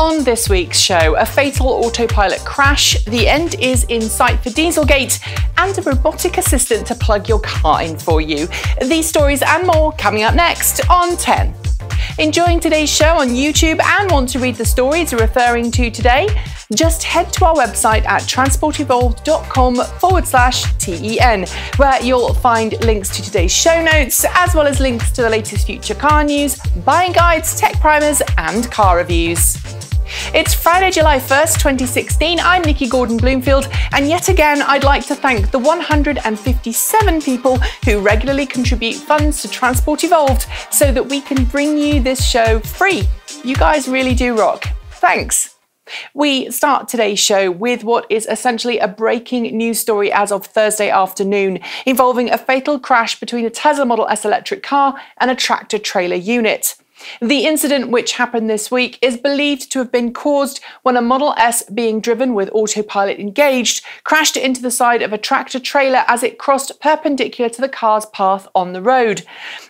On this week's show, a fatal autopilot crash, the end is in sight for Dieselgate, and a robotic assistant to plug your car in for you. These stories and more coming up next on TEN. Enjoying today's show on YouTube and want to read the stories we're referring to today? Just head to our website at transportevolved.com forward slash TEN, where you'll find links to today's show notes, as well as links to the latest future car news, buying guides, tech primers, and car reviews. It's Friday, July 1st, 2016. I'm Nikki Gordon Bloomfield, and yet again, I'd like to thank the 157 people who regularly contribute funds to Transport Evolved so that we can bring you this show free. You guys really do rock. Thanks. We start today's show with what is essentially a breaking news story as of Thursday afternoon involving a fatal crash between a Tesla Model S electric car and a tractor trailer unit. The incident, which happened this week, is believed to have been caused when a Model S being driven with autopilot engaged crashed into the side of a tractor trailer as it crossed perpendicular to the car's path on the road.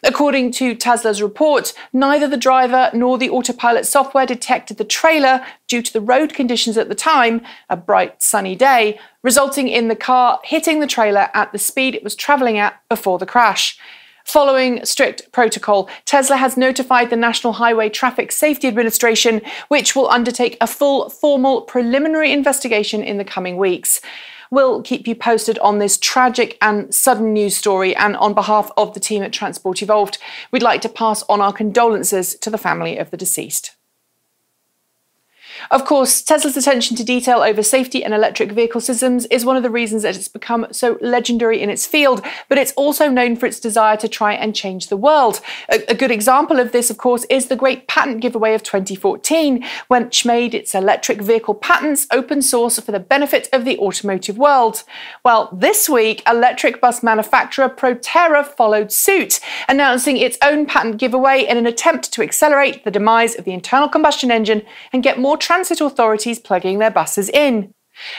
According to Tesla's report, neither the driver nor the autopilot software detected the trailer due to the road conditions at the time, a bright sunny day, resulting in the car hitting the trailer at the speed it was travelling at before the crash. Following strict protocol, Tesla has notified the National Highway Traffic Safety Administration, which will undertake a full formal preliminary investigation in the coming weeks. We'll keep you posted on this tragic and sudden news story. And on behalf of the team at Transport Evolved, we'd like to pass on our condolences to the family of the deceased. Of course, Tesla's attention to detail over safety and electric vehicle systems is one of the reasons that it's become so legendary in its field, but it's also known for its desire to try and change the world. A, a good example of this, of course, is the great patent giveaway of 2014, which made its electric vehicle patents open source for the benefit of the automotive world. Well, this week, electric bus manufacturer Proterra followed suit, announcing its own patent giveaway in an attempt to accelerate the demise of the internal combustion engine and get more transit authorities plugging their buses in.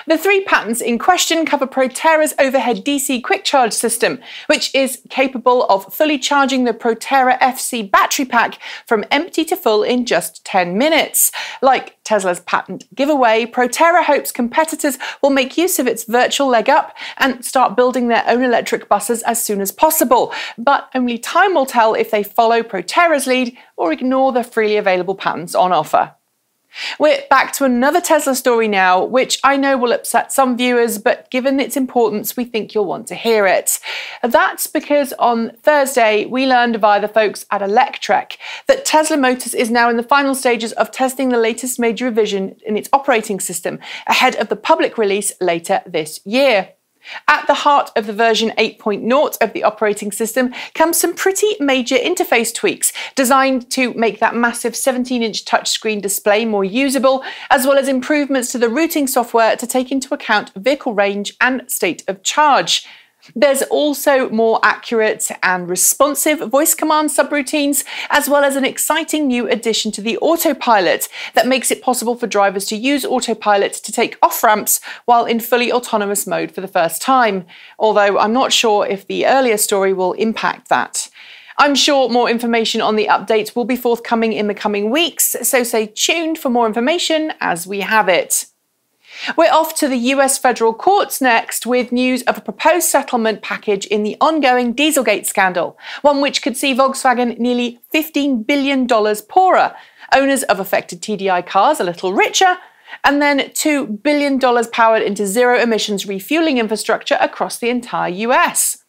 The three patents in question cover Proterra's overhead DC quick charge system, which is capable of fully charging the Proterra FC battery pack from empty to full in just 10 minutes. Like Tesla's patent giveaway, Proterra hopes competitors will make use of its virtual leg up and start building their own electric buses as soon as possible. But only time will tell if they follow Proterra's lead or ignore the freely available patents on offer. We're back to another Tesla story now, which I know will upset some viewers, but given its importance, we think you'll want to hear it. That's because on Thursday, we learned via the folks at Electrek that Tesla Motors is now in the final stages of testing the latest major revision in its operating system ahead of the public release later this year. At the heart of the version 8.0 of the operating system comes some pretty major interface tweaks designed to make that massive 17 inch touchscreen display more usable, as well as improvements to the routing software to take into account vehicle range and state of charge. There's also more accurate and responsive voice command subroutines, as well as an exciting new addition to the autopilot that makes it possible for drivers to use autopilot to take off ramps while in fully autonomous mode for the first time. Although I'm not sure if the earlier story will impact that. I'm sure more information on the update will be forthcoming in the coming weeks, so stay tuned for more information as we have it. We're off to the US federal courts next with news of a proposed settlement package in the ongoing Dieselgate scandal, one which could see Volkswagen nearly $15 billion poorer, owners of affected TDI cars a little richer, and then $2 billion powered into zero emissions refueling infrastructure across the entire US.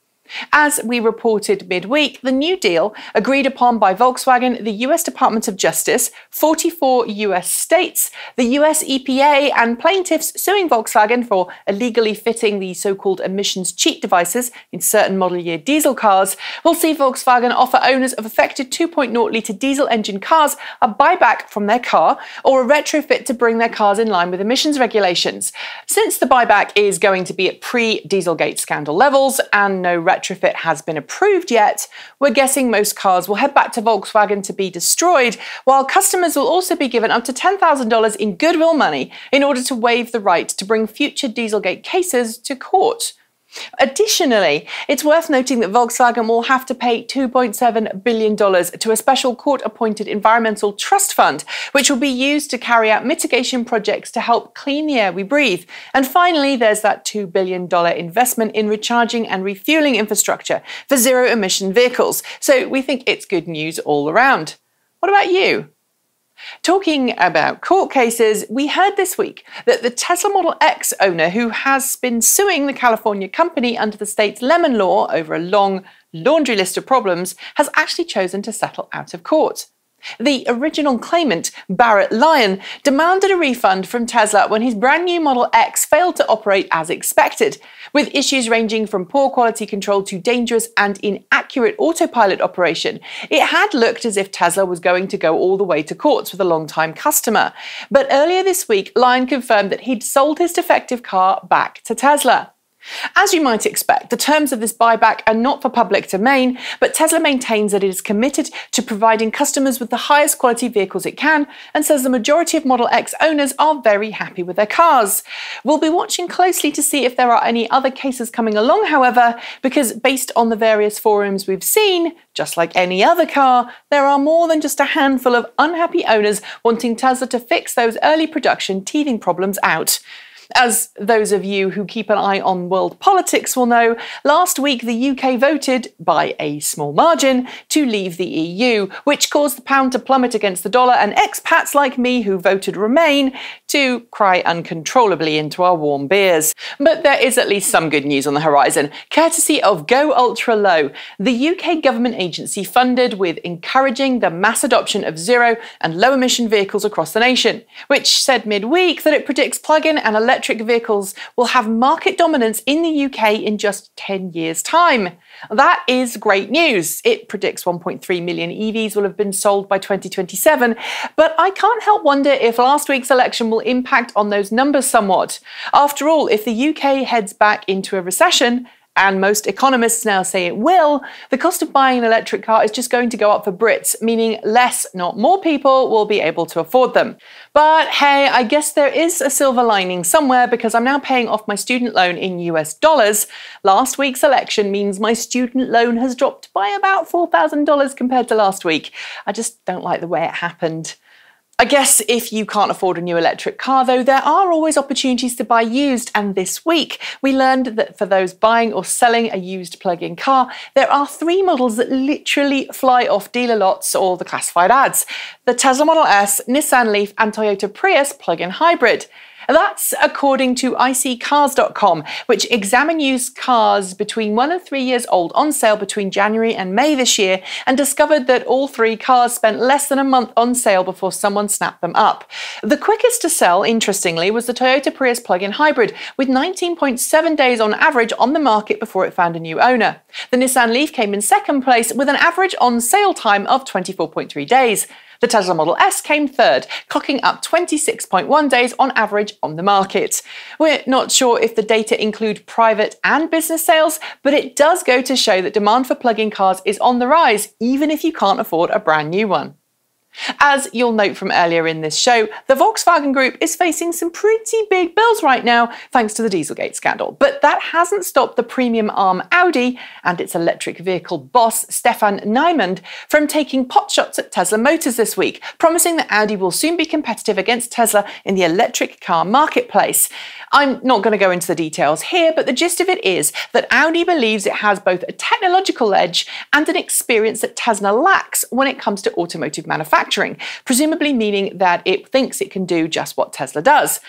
As we reported midweek, the new deal, agreed upon by Volkswagen, the US Department of Justice, 44 US states, the US EPA, and plaintiffs suing Volkswagen for illegally fitting the so called emissions cheat devices in certain model year diesel cars, will see Volkswagen offer owners of affected 2.0 litre diesel engine cars a buyback from their car or a retrofit to bring their cars in line with emissions regulations. Since the buyback is going to be at pre Dieselgate scandal levels and no retrofit retrofit has been approved yet, we're guessing most cars will head back to Volkswagen to be destroyed, while customers will also be given up to $10,000 in goodwill money in order to waive the right to bring future Dieselgate cases to court. Additionally, it's worth noting that Volkswagen will have to pay $2.7 billion to a special court appointed environmental trust fund, which will be used to carry out mitigation projects to help clean the air we breathe. And finally, there's that $2 billion investment in recharging and refueling infrastructure for zero emission vehicles. So we think it's good news all around. What about you? Talking about court cases, we heard this week that the Tesla Model X owner who has been suing the California company under the state's lemon law over a long laundry list of problems has actually chosen to settle out of court. The original claimant, Barrett Lyon, demanded a refund from Tesla when his brand new Model X failed to operate as expected, with issues ranging from poor quality control to dangerous and inaccurate autopilot operation. It had looked as if Tesla was going to go all the way to courts with a long-time customer. But earlier this week, Lyon confirmed that he'd sold his defective car back to Tesla. As you might expect, the terms of this buyback are not for public domain, but Tesla maintains that it is committed to providing customers with the highest quality vehicles it can and says the majority of Model X owners are very happy with their cars. We'll be watching closely to see if there are any other cases coming along, however, because based on the various forums we've seen, just like any other car, there are more than just a handful of unhappy owners wanting Tesla to fix those early production teething problems out. As those of you who keep an eye on world politics will know, last week the UK voted, by a small margin, to leave the EU, which caused the pound to plummet against the dollar and expats like me who voted Remain to cry uncontrollably into our warm beers. But there is at least some good news on the horizon, courtesy of Go Ultra Low, the UK government agency funded with encouraging the mass adoption of zero and low emission vehicles across the nation, which said midweek that it predicts plug in and electric electric vehicles will have market dominance in the UK in just 10 years' time. That is great news. It predicts 1.3 million EVs will have been sold by 2027, but I can't help wonder if last week's election will impact on those numbers somewhat. After all, if the UK heads back into a recession, and most economists now say it will, the cost of buying an electric car is just going to go up for Brits, meaning less, not more people will be able to afford them. But hey, I guess there is a silver lining somewhere because I'm now paying off my student loan in US dollars. Last week's election means my student loan has dropped by about $4,000 compared to last week. I just don't like the way it happened. I guess if you can't afford a new electric car, though, there are always opportunities to buy used. And this week, we learned that for those buying or selling a used plug in car, there are three models that literally fly off dealer lots or the classified ads the Tesla Model S, Nissan Leaf, and Toyota Prius plug in hybrid. That's according to iSeeCars.com, which examine used cars between one and three years old on sale between January and May this year and discovered that all three cars spent less than a month on sale before someone snapped them up. The quickest to sell, interestingly, was the Toyota Prius plug-in hybrid, with 19.7 days on average on the market before it found a new owner. The Nissan Leaf came in second place with an average on sale time of 24.3 days. The Tesla Model S came third, clocking up 26.1 days on average on the market. We're not sure if the data include private and business sales, but it does go to show that demand for plug-in cars is on the rise, even if you can't afford a brand new one. As you'll note from earlier in this show, the Volkswagen Group is facing some pretty big bills right now thanks to the Dieselgate scandal. But that hasn't stopped the premium arm Audi and its electric vehicle boss Stefan Niemann from taking potshots at Tesla Motors this week, promising that Audi will soon be competitive against Tesla in the electric car marketplace. I'm not going to go into the details here, but the gist of it is that Audi believes it has both a technological edge and an experience that Tesla lacks when it comes to automotive manufacturing, presumably meaning that it thinks it can do just what Tesla does.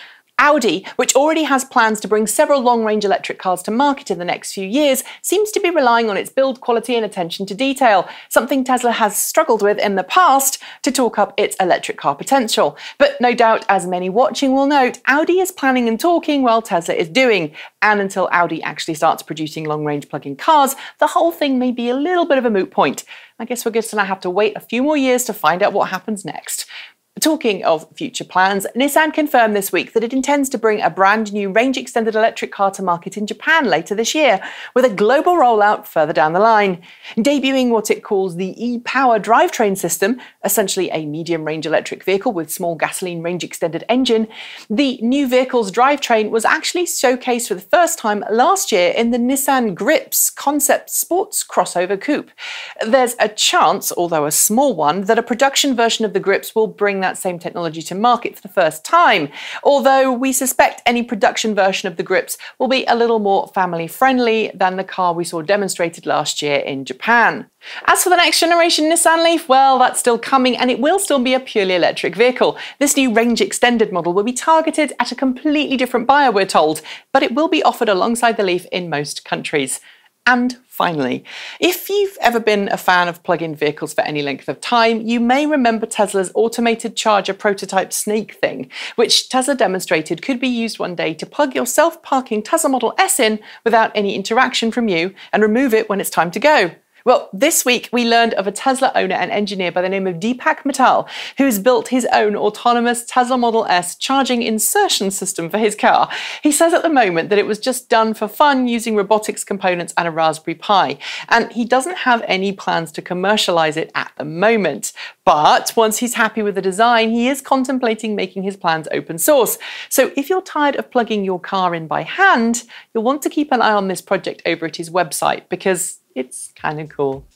Audi, which already has plans to bring several long range electric cars to market in the next few years, seems to be relying on its build quality and attention to detail, something Tesla has struggled with in the past to talk up its electric car potential. But no doubt, as many watching will note, Audi is planning and talking while Tesla is doing. And until Audi actually starts producing long range plug in cars, the whole thing may be a little bit of a moot point. I guess we're just going to have to wait a few more years to find out what happens next. Talking of future plans, Nissan confirmed this week that it intends to bring a brand new range extended electric car to market in Japan later this year, with a global rollout further down the line. Debuting what it calls the e Power drivetrain system, essentially a medium range electric vehicle with small gasoline range extended engine, the new vehicle's drivetrain was actually showcased for the first time last year in the Nissan Gripz concept sports crossover coupe. There's a chance, although a small one, that a production version of the Gripz will bring that same technology to market for the first time, although we suspect any production version of the Gripz will be a little more family friendly than the car we saw demonstrated last year in Japan. As for the next generation Nissan Leaf, well, that's still coming and it will still be a purely electric vehicle. This new range extended model will be targeted at a completely different buyer, we're told, but it will be offered alongside the Leaf in most countries. And finally, if you've ever been a fan of plug in vehicles for any length of time, you may remember Tesla's automated charger prototype Snake thing, which Tesla demonstrated could be used one day to plug your self parking Tesla Model S in without any interaction from you and remove it when it's time to go. Well, this week we learned of a Tesla owner and engineer by the name of Deepak Mittal, who's built his own autonomous Tesla Model S charging insertion system for his car. He says at the moment that it was just done for fun using robotics components and a Raspberry Pi, and he doesn't have any plans to commercialize it at the moment. But once he's happy with the design, he is contemplating making his plans open source. So if you're tired of plugging your car in by hand, you'll want to keep an eye on this project over at his website because it's kind of cool.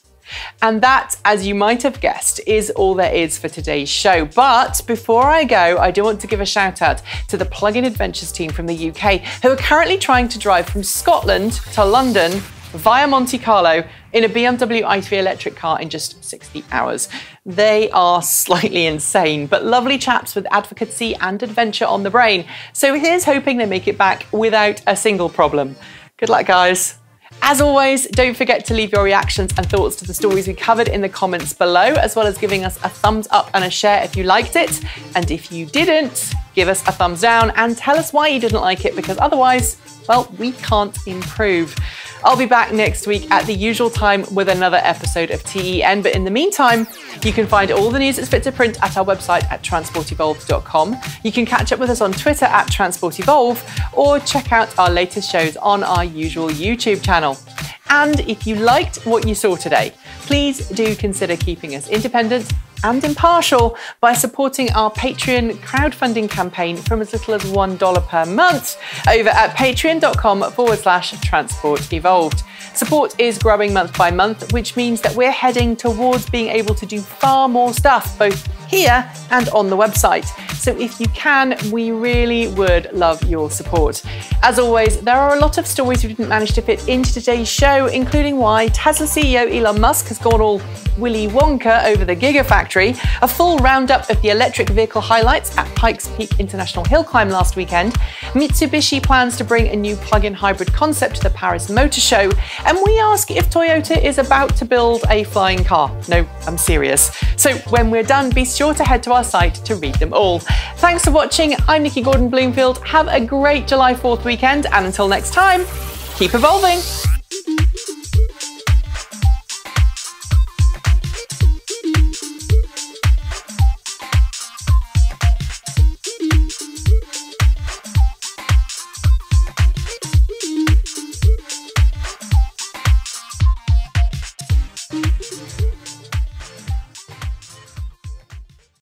And that, as you might have guessed, is all there is for today's show. But before I go, I do want to give a shout out to the Plug-in Adventures team from the UK who are currently trying to drive from Scotland to London via Monte Carlo in a BMW i3 electric car in just 60 hours. They are slightly insane, but lovely chaps with advocacy and adventure on the brain. So here's hoping they make it back without a single problem. Good luck, guys. As always, don't forget to leave your reactions and thoughts to the stories we covered in the comments below, as well as giving us a thumbs up and a share if you liked it. And if you didn't, give us a thumbs down and tell us why you didn't like it, because otherwise, well, we can't improve. I'll be back next week at the usual time with another episode of TEN. But in the meantime, you can find all the news that's fit to print at our website at transportevolved.com. You can catch up with us on Twitter at transportevolve or check out our latest shows on our usual YouTube channel. And if you liked what you saw today, please do consider keeping us independent and impartial by supporting our Patreon crowdfunding campaign from as little as $1 per month over at patreon.com forward slash transport evolved. Support is growing month by month, which means that we're heading towards being able to do far more stuff, both here and on the website. So if you can, we really would love your support. As always, there are a lot of stories we didn't manage to fit into today's show, including why Tesla CEO Elon Musk has gone all Willy Wonka over the Gigafactory, a full roundup of the electric vehicle highlights at Pikes Peak International Hill Climb last weekend, Mitsubishi plans to bring a new plug-in hybrid concept to the Paris Motor Show, and we ask if Toyota is about to build a flying car. No, I'm serious. So when we're done, be sure to head to our site to read them all. Thanks for watching. I'm Nikki Gordon Bloomfield. Have a great July 4th weekend, and until next time, keep evolving.